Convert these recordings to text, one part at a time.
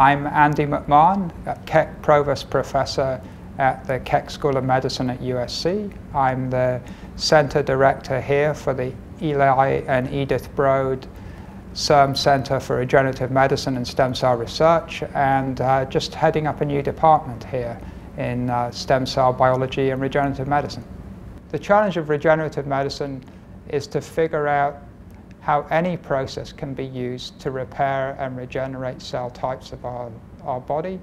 I'm Andy McMahon, Keck Provost Professor at the Keck School of Medicine at USC. I'm the Center Director here for the Eli and Edythe Broad CIRM Center for Regenerative Medicine and Stem Cell Research and uh, just heading up a new department here in uh, stem cell biology and regenerative medicine. The challenge of regenerative medicine is to figure out how any process can be used to repair and regenerate cell types of our, our body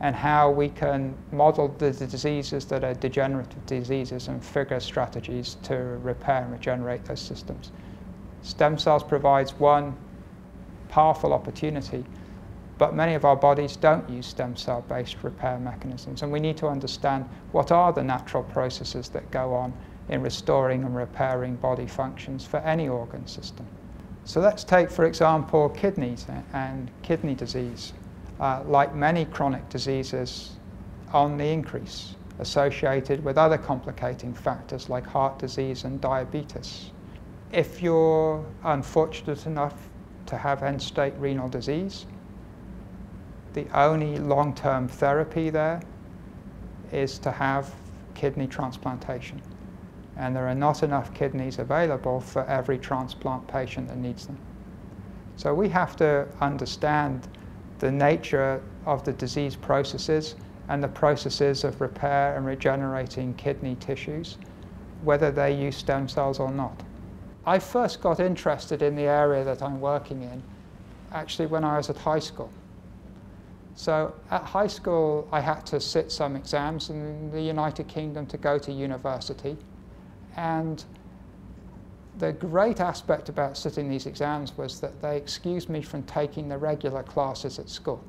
and how we can model the diseases that are degenerative diseases and figure strategies to repair and regenerate those systems. Stem cells provides one powerful opportunity, but many of our bodies don't use stem cell-based repair mechanisms, and we need to understand what are the natural processes that go on in restoring and repairing body functions for any organ system. So let's take, for example, kidneys and kidney disease. Uh, like many chronic diseases, on the increase associated with other complicating factors like heart disease and diabetes. If you're unfortunate enough to have end-stage renal disease, the only long-term therapy there is to have kidney transplantation and there are not enough kidneys available for every transplant patient that needs them. So we have to understand the nature of the disease processes and the processes of repair and regenerating kidney tissues, whether they use stem cells or not. I first got interested in the area that I'm working in actually when I was at high school. So at high school, I had to sit some exams in the United Kingdom to go to university. And the great aspect about sitting these exams was that they excused me from taking the regular classes at school.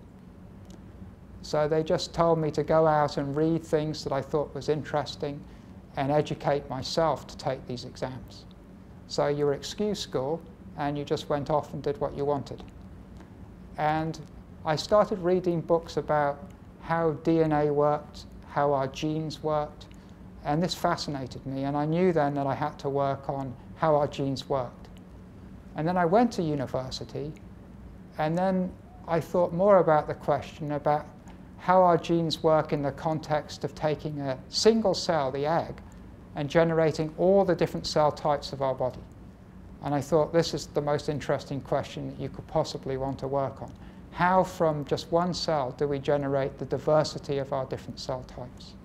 So they just told me to go out and read things that I thought was interesting and educate myself to take these exams. So you were excused school and you just went off and did what you wanted. And I started reading books about how DNA worked, how our genes worked, and this fascinated me, and I knew then that I had to work on how our genes worked. And then I went to university, and then I thought more about the question about how our genes work in the context of taking a single cell, the egg, and generating all the different cell types of our body. And I thought this is the most interesting question that you could possibly want to work on. How from just one cell do we generate the diversity of our different cell types?